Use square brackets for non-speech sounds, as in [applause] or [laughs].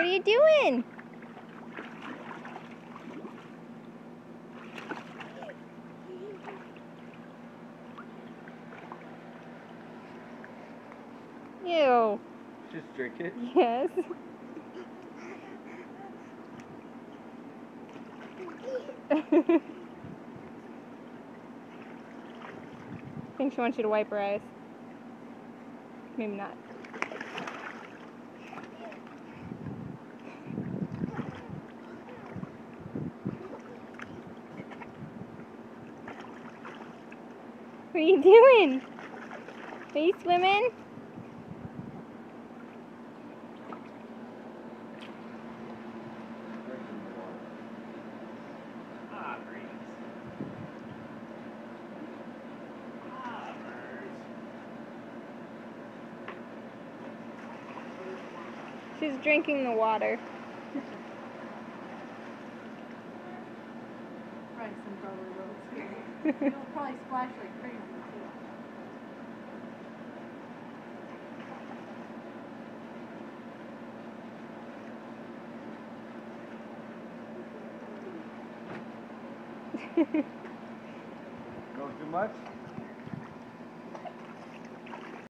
What are you doing? Ew. Just drink it. Yes. [laughs] I think she wants you to wipe her eyes. Maybe not. What are you doing? Are you swimming? She's drinking the water. [laughs] Rubber roads. It'll probably splash like crazy too. Going too much?